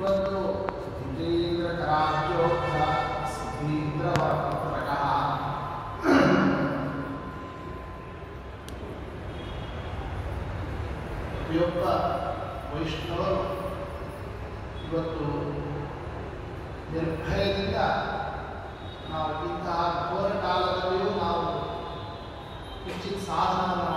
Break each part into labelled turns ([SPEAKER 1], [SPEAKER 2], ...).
[SPEAKER 1] ಇವತ್ತು ಜಿತೇಂದ್ರ ರಾಜ್ಯೋತ್ಸ ಸುಧೀಂದ್ರ ವರ್ಧಕ ಪ್ರಯುಕ್ತ ವೈಷ್ಣವರು ಇವತ್ತು ನಿರ್ಭಯದಿಂದ ನಾವು ಇಂತಹ ಕೋರ ಕಾಲದಲ್ಲಿಯೂ ನಾವು ಹೆಚ್ಚಿನ ಸಾಧನವನ್ನು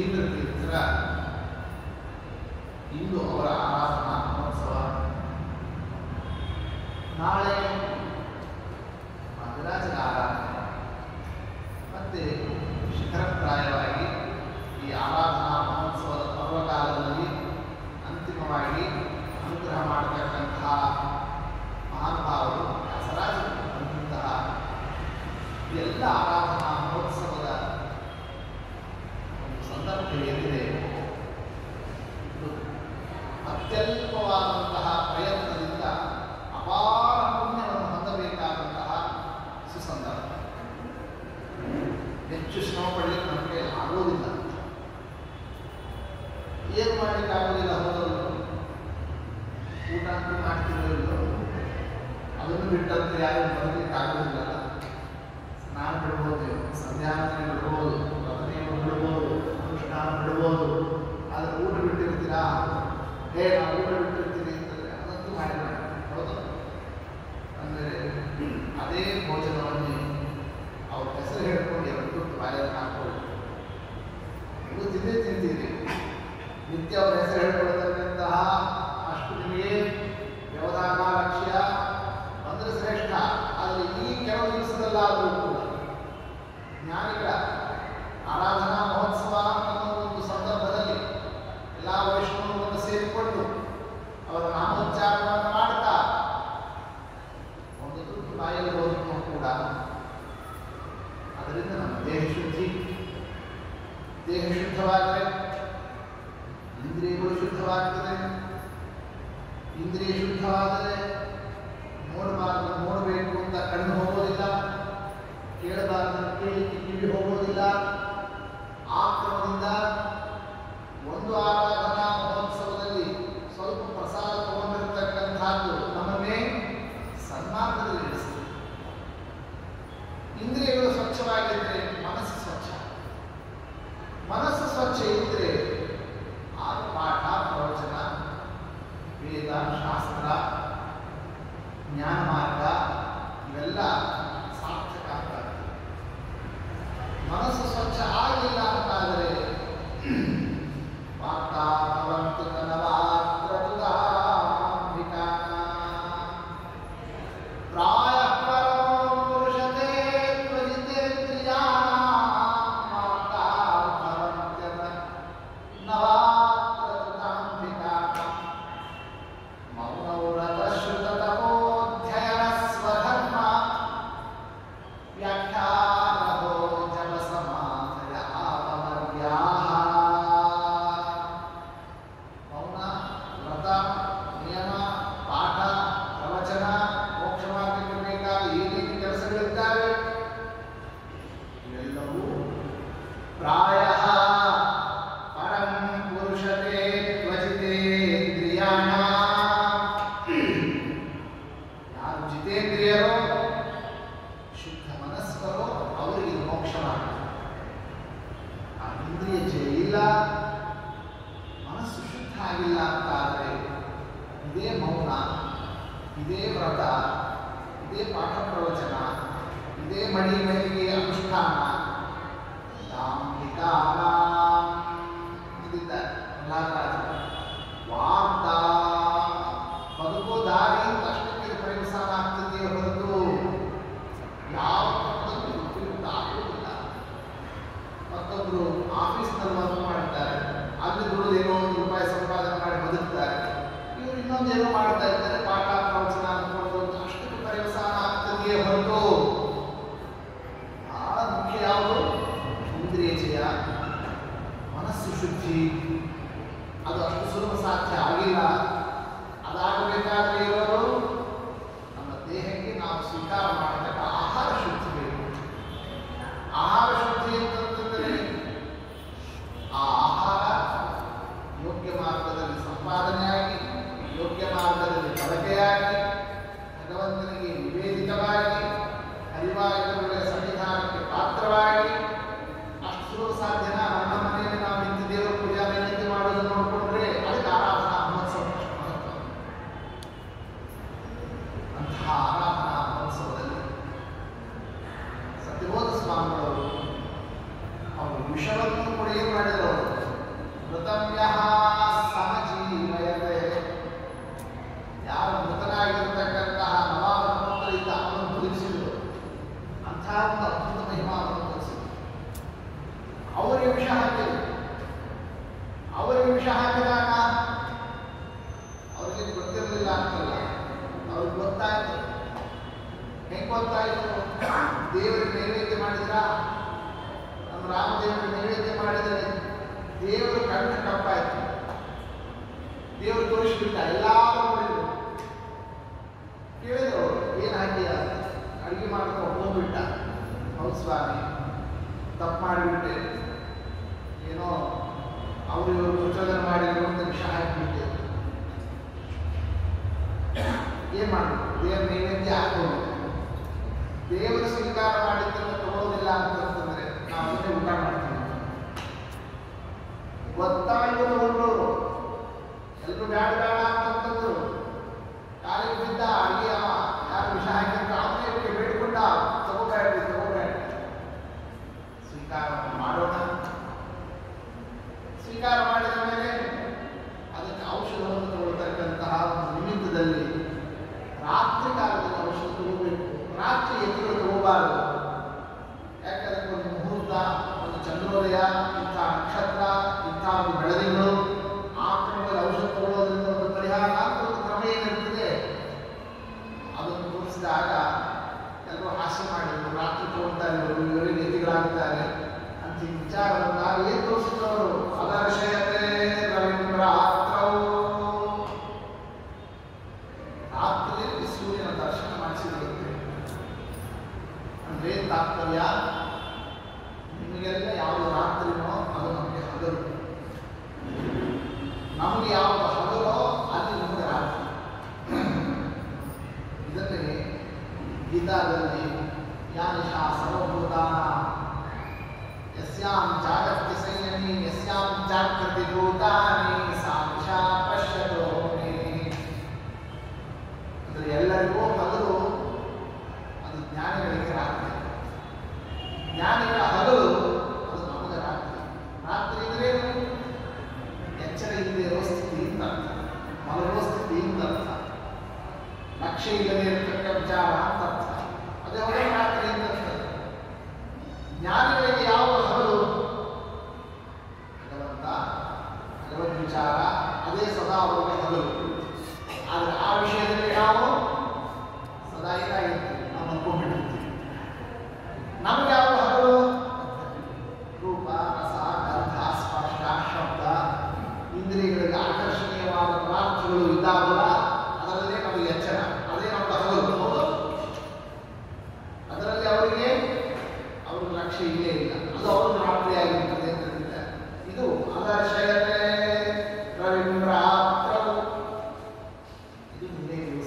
[SPEAKER 1] 印度地震啦，印度好大。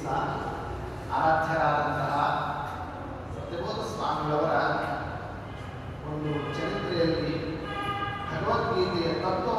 [SPEAKER 1] ದಿವಸ ಆರಾಧ್ಯರಾದಂತಹ ಸತ್ಯಬೋಧ ಸ್ವಾಮಿಗಳವರ ಒಂದು ಚರಿತ್ರೆಯಲ್ಲಿ ಭಗವದ್ಗೀತೆಯ ತತ್ವವನ್ನು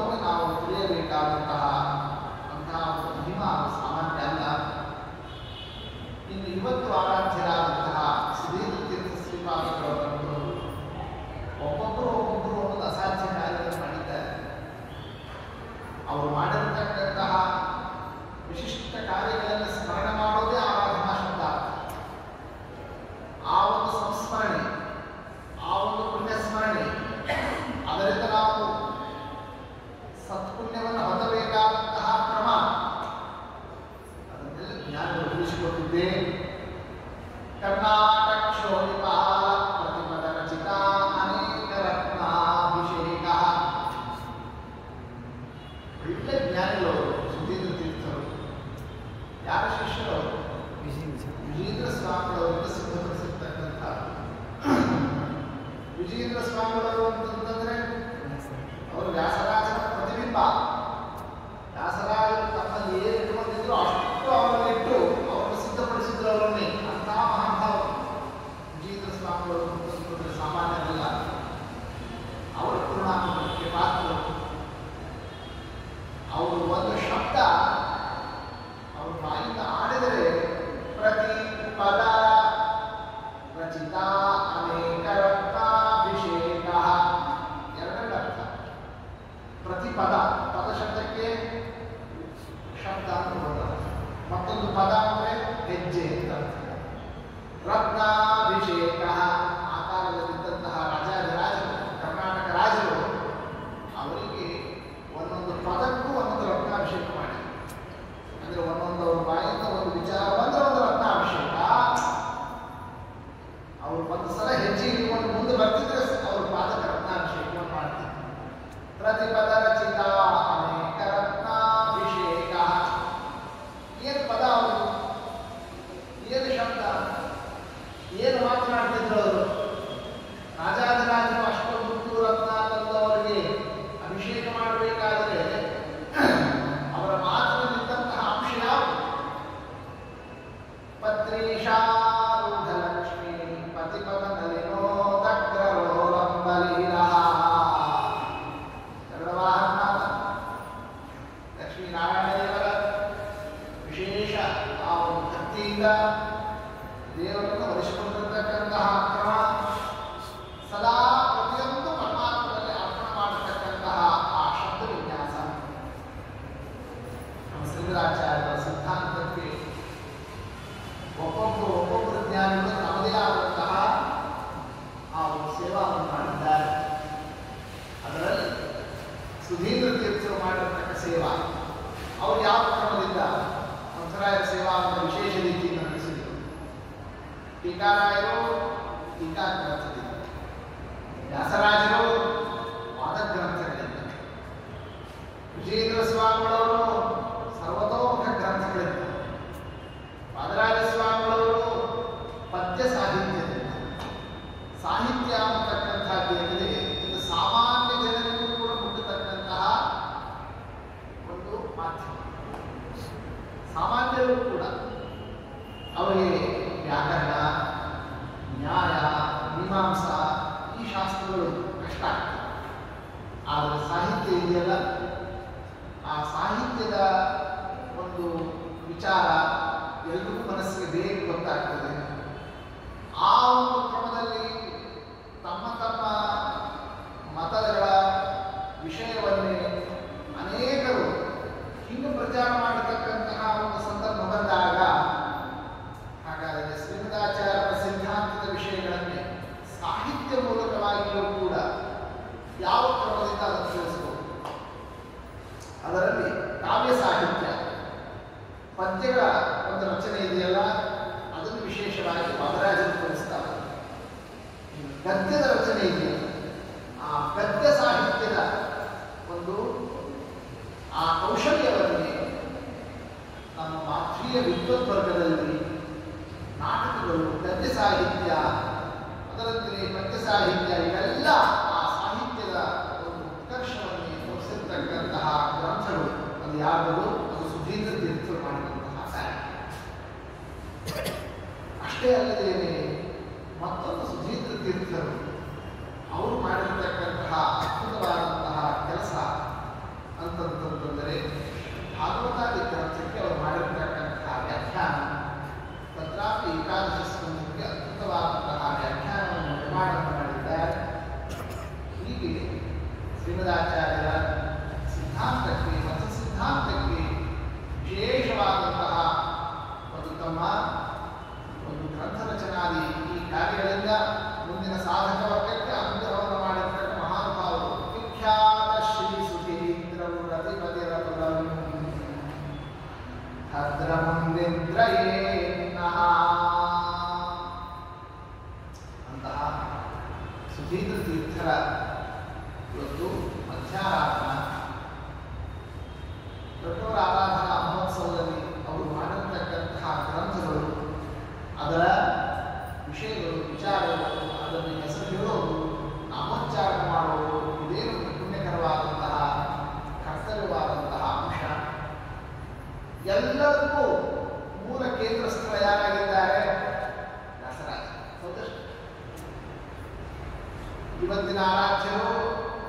[SPEAKER 1] ಇವತ್ತಿನ ಆರಾಧ್ಯರು,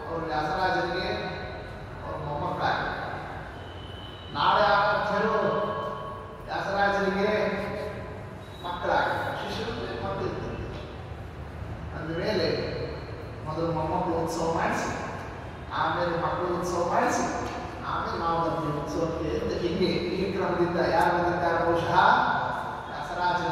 [SPEAKER 1] ಅವರು ವ್ಯಾಸರಾಜರಿಗೆ ಅವ್ರ ಮೊಮ್ಮಕ್ಕಳಾಗಿದ್ದಾರೆ ನಾಳೆ ಆರಾಧ್ಯರು ವ್ಯಾಸರಾಜರಿಗೆ ಮಕ್ಕಳಾಗಿದ್ದಾರೆ ಶಿಶು ಮಕ್ಕಳು ಅಂದ ಮೇಲೆ ಮೊದಲು ಮೊಮ್ಮಕ್ಕಳು ಉತ್ಸವ ಮಾಡಿಸಿ, ಆಮೇಲೆ ಮಕ್ಕಳು ಉತ್ಸವ ಮಾಡಿಸಿ, ಆಮೇಲೆ ನಾವು ಬರ್ತೀವಿ ಉತ್ಸವಕ್ಕೆ ಅಂತ ಹಿಂಗೆ ಈ ಕ್ರಮದಿಂದ ಯಾರು ಬಂದಿದ್ದಾರೆ ಬಹುಶಃ ವ್ಯಾಸರಾಜರ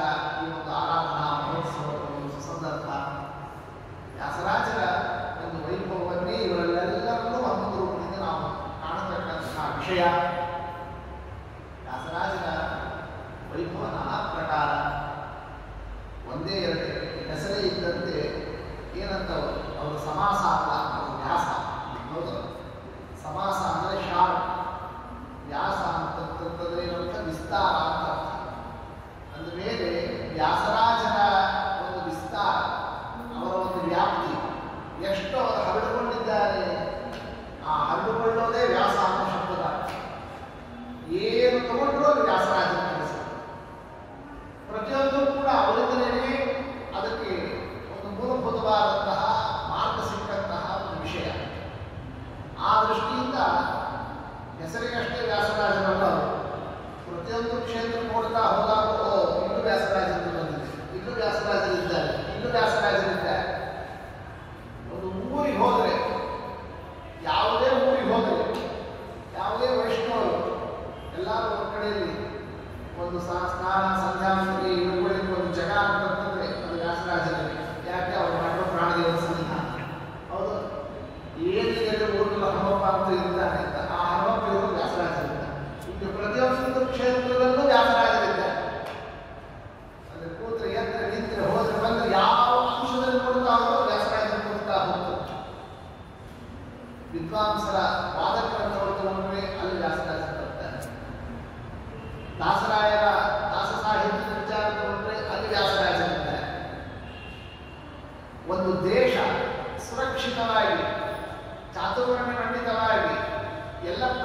[SPEAKER 1] Yeah.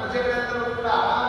[SPEAKER 1] Onde ele entra?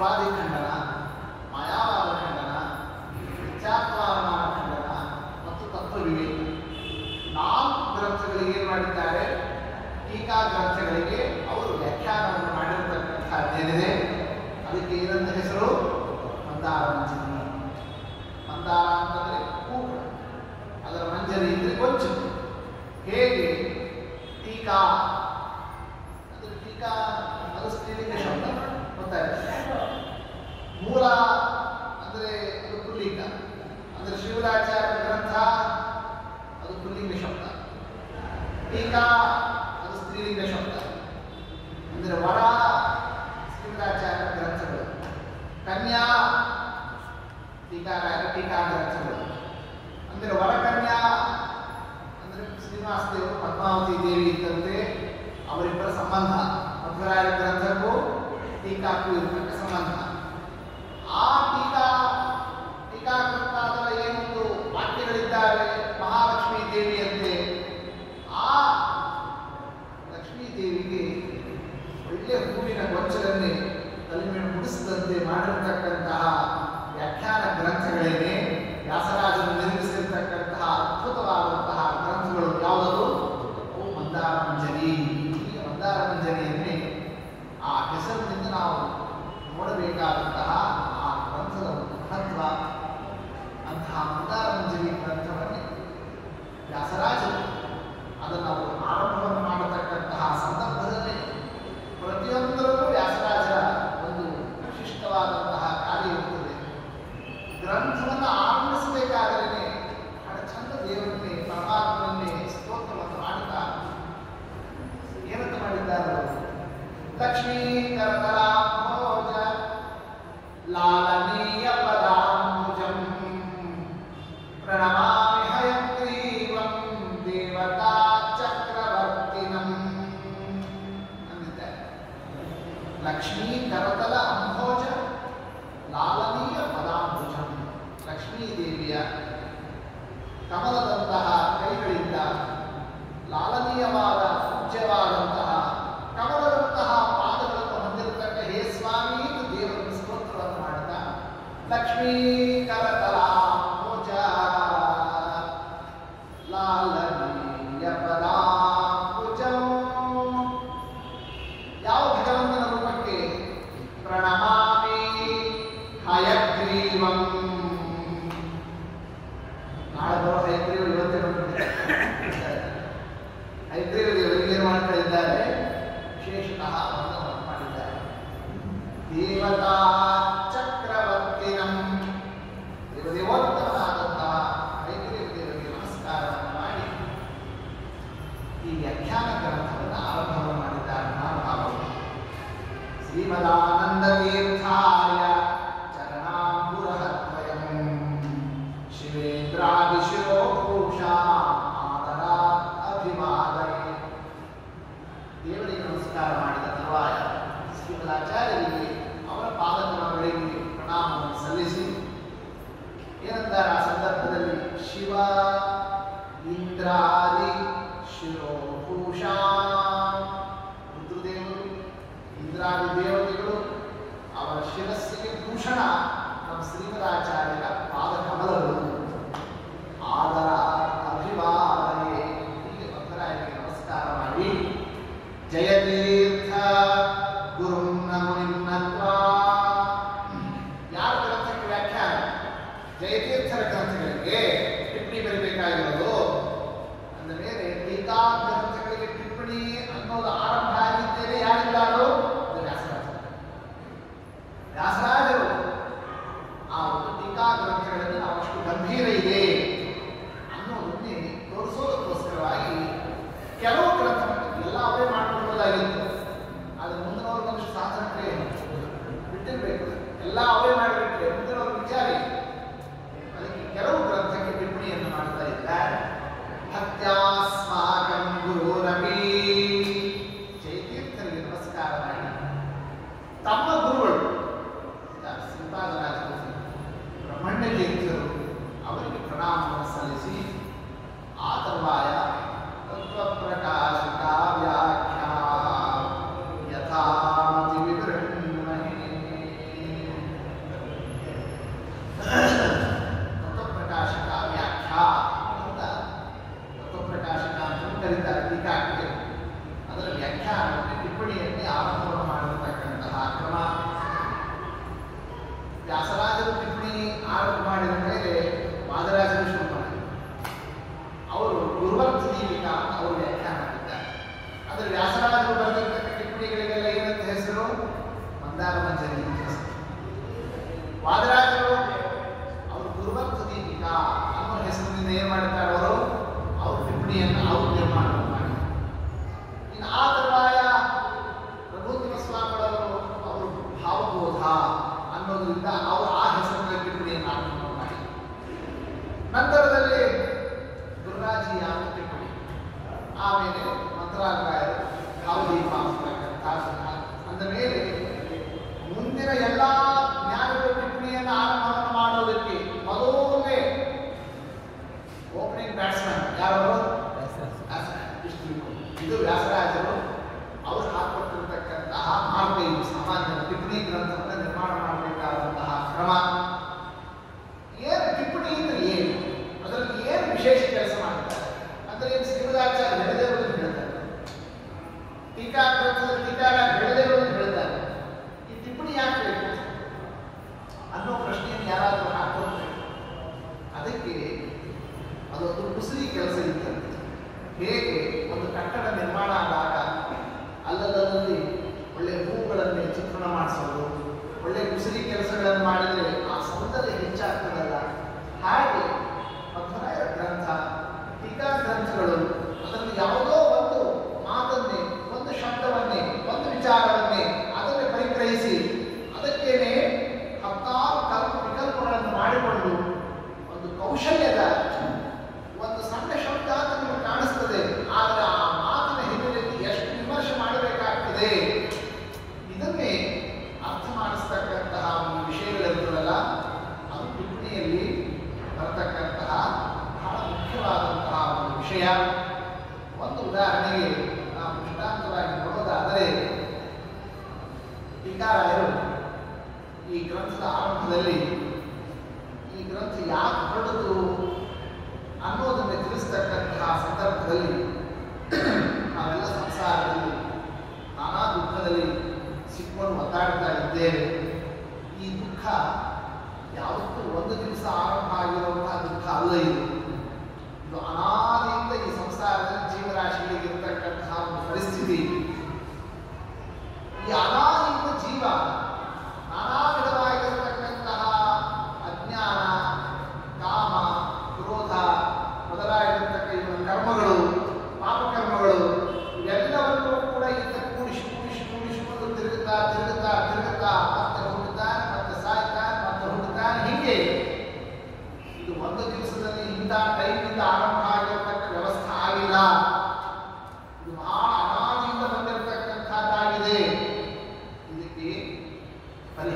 [SPEAKER 1] ఉపాధి ఖండన ಅನ್ನೋದು ಆರಂಭ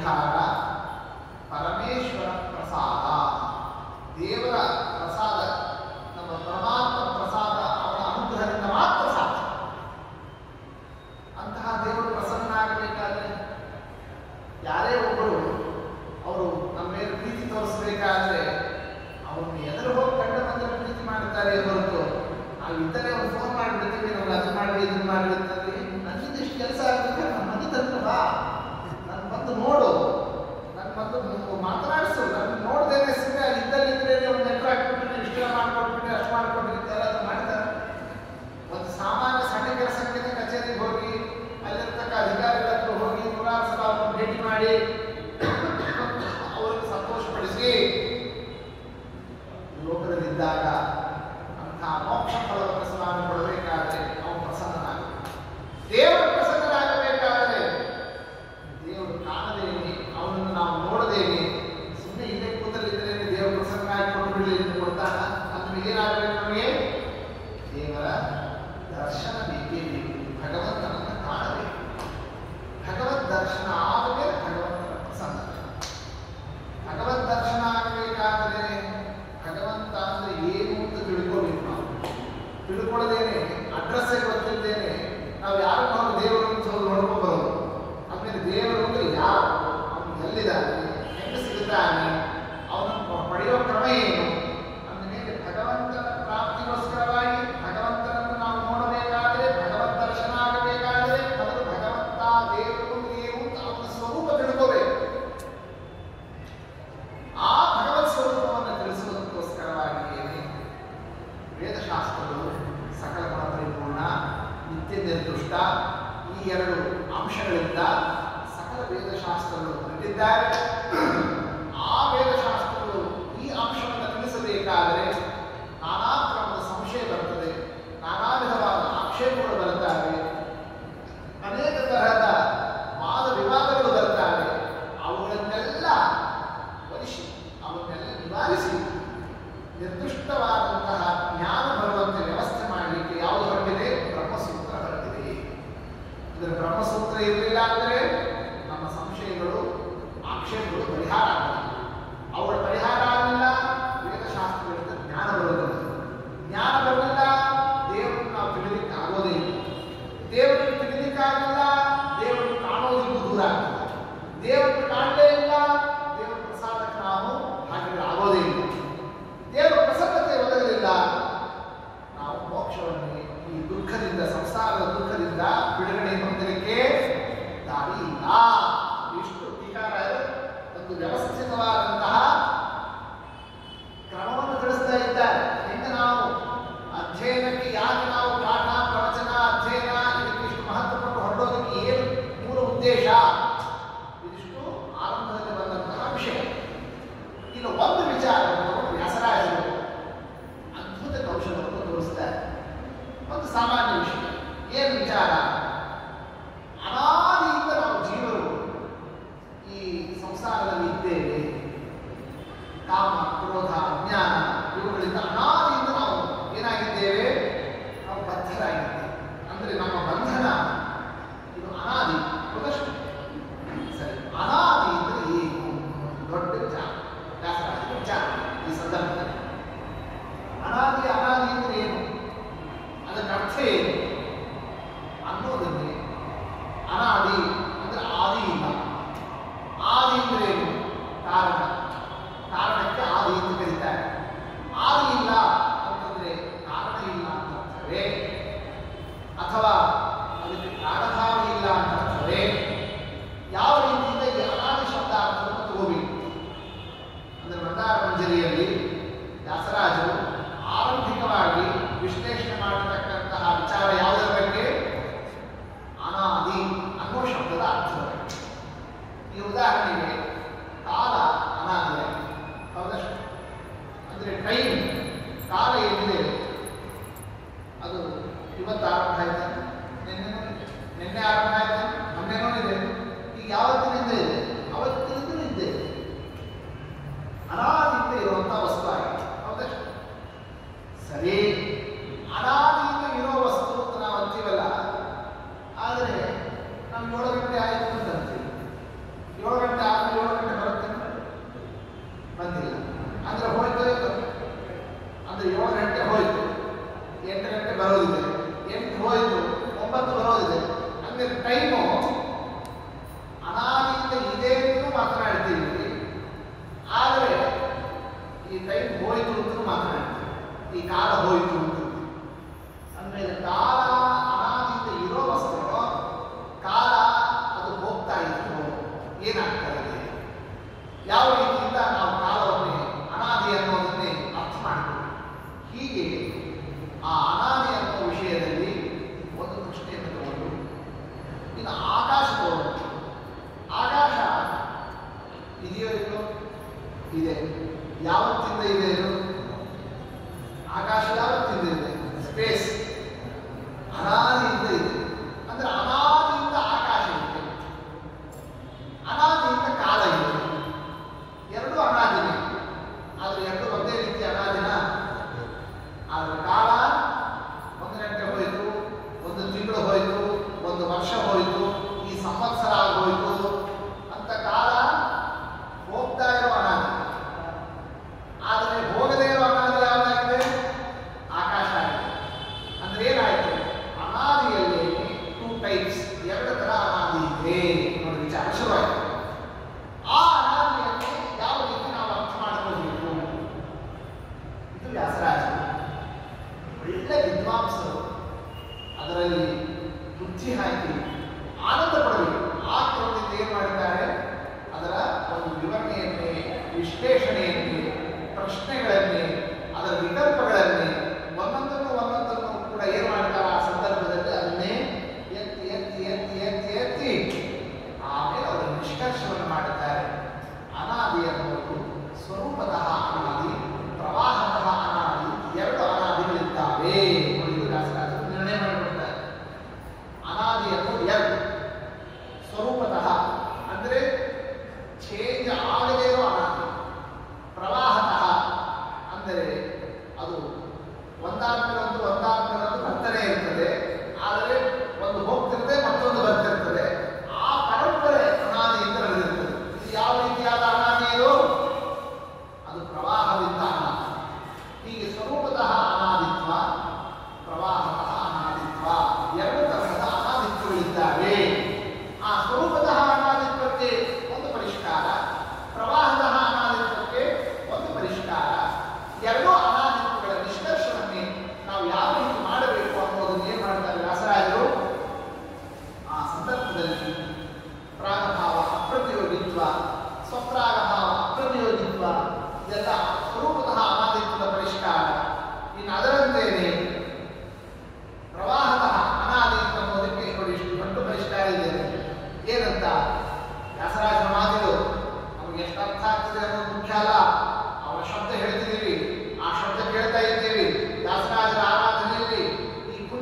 [SPEAKER 1] 他。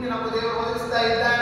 [SPEAKER 1] ಪುಣ್ಯ ನಮ್ಮ ದೇವರು ಒದಗಿಸ್ತಾ ಇದ್ದಾನೆ.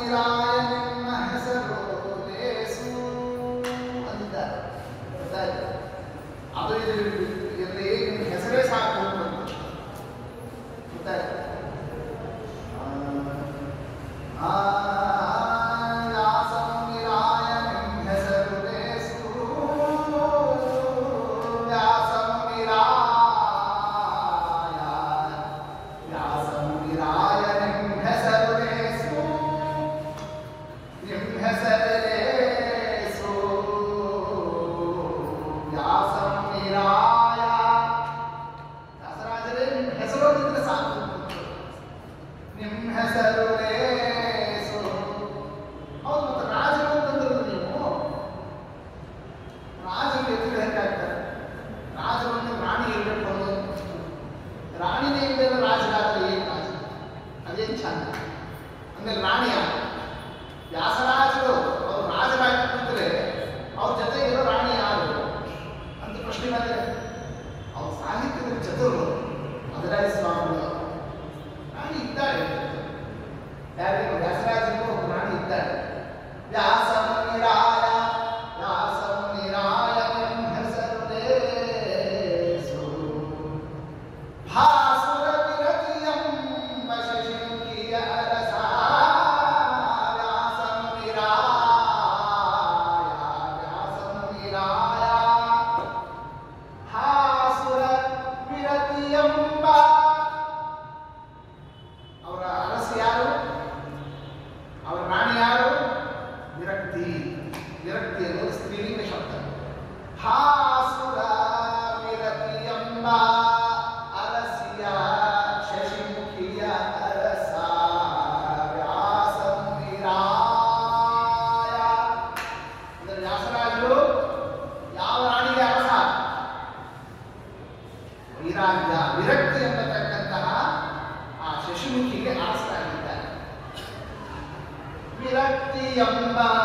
[SPEAKER 1] Mira. ambao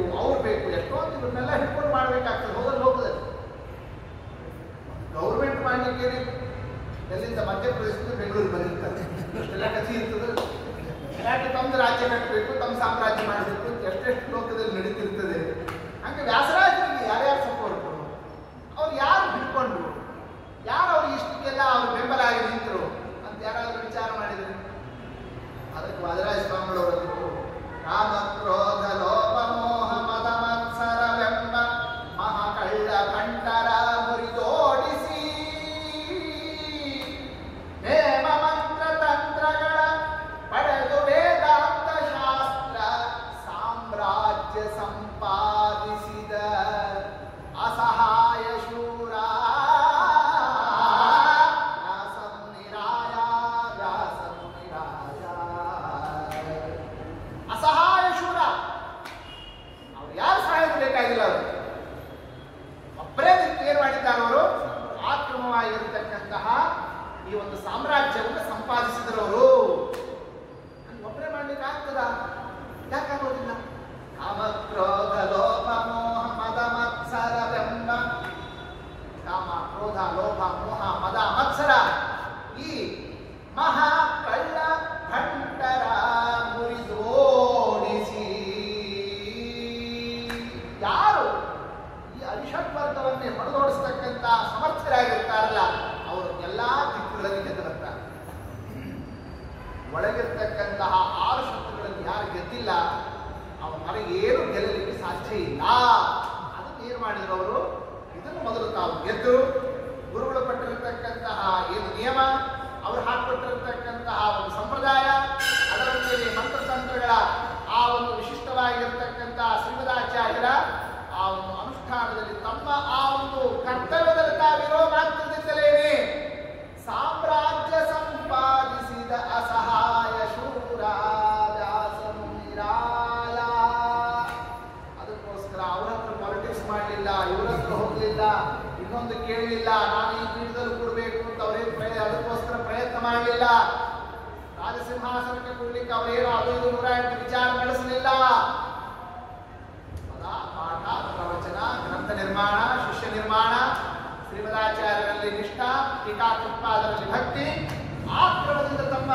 [SPEAKER 1] ಬೇಕು ಅವ್ರು ಬೇಕು, ಎಷ್ಟೋ ಇವ್ರನ್ನೆಲ್ಲ ಹಿಡ್ಕೊಂಡು ಮಾಡಬೇಕಾಗ್ತದೆ, ಹೋದಲ್ಲಿ ಹೋಗ್ತದೆ. ಗೌರ್ಮೆಂಟ್ ಮಾಡಲಿಕ್ಕೆ ಎಲ್ಲಿಂದ ಮಧ್ಯಪ್ರದೇಶದಿಂದ ಬೆಂಗಳೂರು ಬಂದಿರ್ತಾರೆ ಎಲ್ಲ ಕಸಿ ಇರ್ತದೆ. ಯಾಕೆ ತಮ್ಮ ರಾಜ್ಯ ಕಟ್ಟಬೇಕು ತಮ್ಮ ಸಾಮ್ರಾಜ್ಯ ಮಾಡಬೇಕು ಎಷ್ಟೆಷ್ಟು ಲೋಕದಲ್ಲಿ ನಡೀತಿರ್ತದೆ. ಹಂಗೆ ವ್ಯಾಸರಾಜ ಪಿತಾತೃತ್ಪಾದರಲ್ಲಿ ಭಕ್ತಿ ಆ ಕ್ರಮದಿಂದ ತಮ್ಮ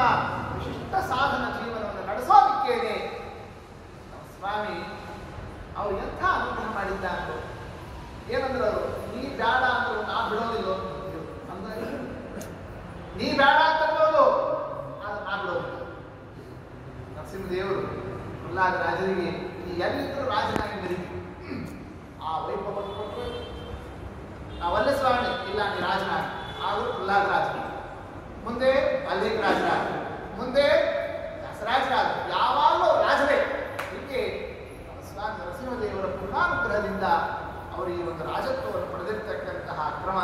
[SPEAKER 1] ವಿಶಿಷ್ಟ ಸಾಧನ ಜೀವನವನ್ನು ನಡೆಸೋದಿಕ್ಕೇನೆ ಸ್ವಾಮಿ, ಅವರು ಎಂಥ ಅನುಗ್ರಹ ಮಾಡಿದ್ದ ಏನಂದ್ರೆ ಅವರು, ನೀ ಬೇಡ ಅಂದ್ರು ನಾ ಬಿಡೋದಿಲ್ಲ. ಅಂದ್ರೆ ನೀ ಬೇಡ ಅಂತ ಬಿಡೋದು ನಾ ಬಿಡೋದು ನರಸಿಂಹದೇವರು, ಪ್ರಹ್ಲಾದ ರಾಜರಿಗೆ ಈ ಎಲ್ಲ ಅವರು ರಾಜ ಮುಂದೆ ಅಲ್ಲಿಗೆ ರಾಜರ ಮುಂದೆ ದಸರಾಜ ರಾಜ ಯಾವಾಗಲೂ ರಾಜರೇ. ಹೀಗೆ ನರಸಿಂಹದೇವರ ಪೂರ್ಣಾನುಗ್ರಹದಿಂದ ಅವರು ಈ ಒಂದು ರಾಜತ್ವವನ್ನು ಪಡೆದಿರ್ತಕ್ಕಂತಹ ಕ್ರಮ